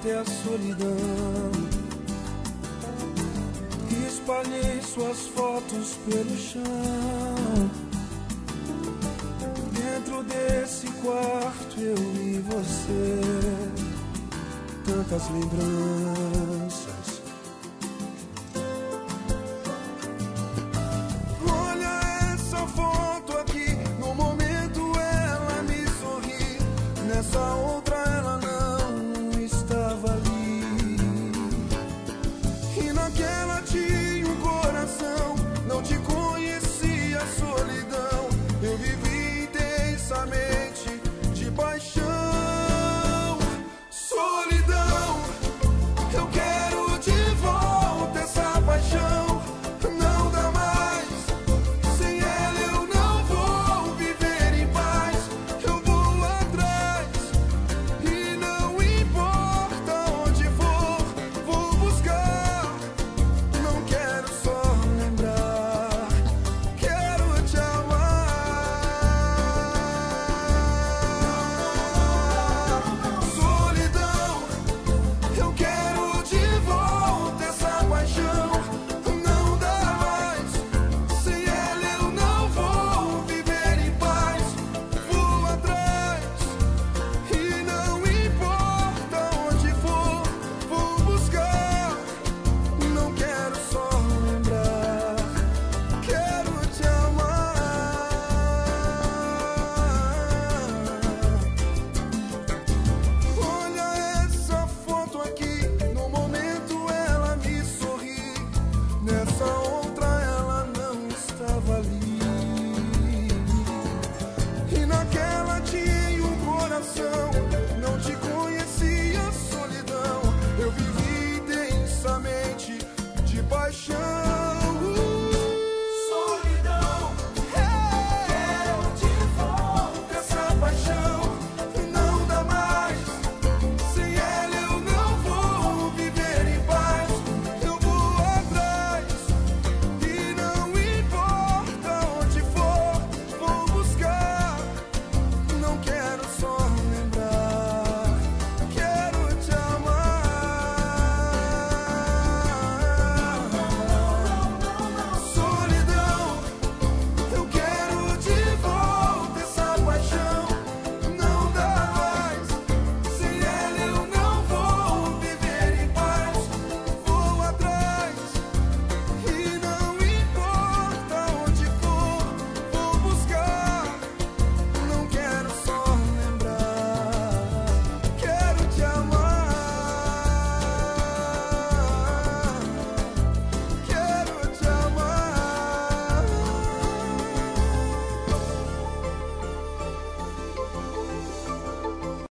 até a solidão. E espalhei suas fotos pelo chão. Dentro desse quarto eu e você, tantas lembranças to